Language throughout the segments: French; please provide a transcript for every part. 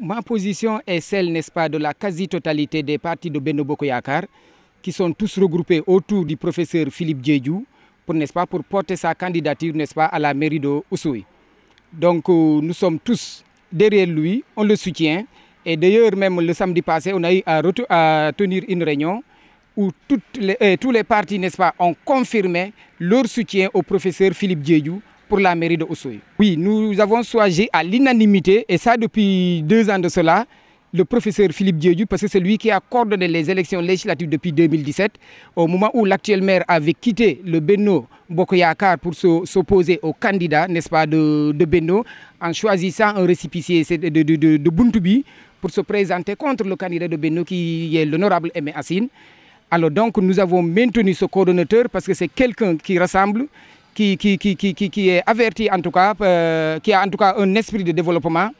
ma position est celle, n'est-ce pas, de la quasi-totalité des partis de Benno Bokoyakar, qui sont tous regroupés autour du professeur Philippe Djedjou, pour, n'est-ce pas, pour porter sa candidature, n'est-ce pas, à la mairie de Ousoui. Donc, euh, nous sommes tous derrière lui, on le soutient. Et d'ailleurs, même le samedi passé, on a eu à, à tenir une réunion où toutes les, euh, tous les partis, n'est-ce pas, ont confirmé leur soutien au professeur Philippe Djedjou pour la mairie de. Oui, nous avons choisi à l'unanimité, et ça depuis deux ans de cela, le professeur Philippe Djedjou, parce que c'est lui qui a coordonné les élections législatives depuis 2017, au moment où l'actuel maire avait quitté le Benno Bokoyakar pour s'opposer au candidat, n'est-ce pas, de, Benno, en choisissant un récipicier de, de, de, Buntubi pour se présenter contre le candidat de Benno qui est l'honorable Aimé Assine. Alors donc nous avons maintenu ce coordonnateur parce que c'est quelqu'un qui ressemble, qui, est averti en tout cas, euh, qui a en tout cas un esprit de développement.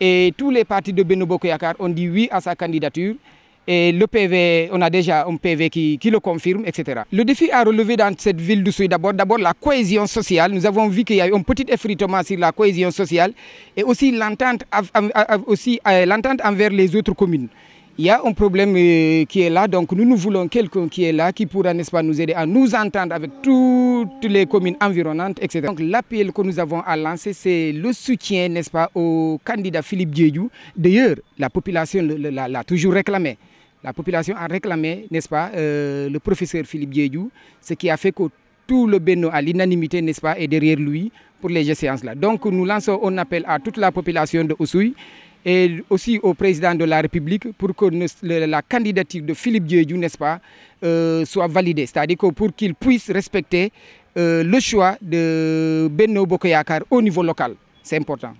Et tous les partis de Beno Bokoyakar ont dit oui à sa candidature. Et le PV, on a déjà un PV qui, le confirme, etc. Le défi à relever dans cette ville de Souy, d'abord, la cohésion sociale. Nous avons vu qu'il y a eu un petit effritement sur la cohésion sociale et aussi l'entente aussi l'entente envers les autres communes. Il y a un problème qui est là, donc nous, nous voulons quelqu'un qui est là, qui pourra, n'est-ce pas, nous aider à nous entendre avec toutes les communes environnantes, etc. Donc l'appel que nous avons à lancer, c'est le soutien, n'est-ce pas, au candidat Philippe Diédiou. D'ailleurs, la population l'a toujours réclamé. La population a réclamé, n'est-ce pas, euh, le professeur Philippe Diédiou, ce qui a fait que tout le Bénin à l'unanimité, n'est-ce pas, est derrière lui pour les séances-là. Donc nous lançons un appel à toute la population de Oussouy et aussi au président de la République pour que la candidature de Philippe Diédiou, n'est-ce pas, euh, soit validée. C'est-à-dire pour qu'il puisse respecter euh, le choix de Benno Bokoyakar au niveau local. C'est important.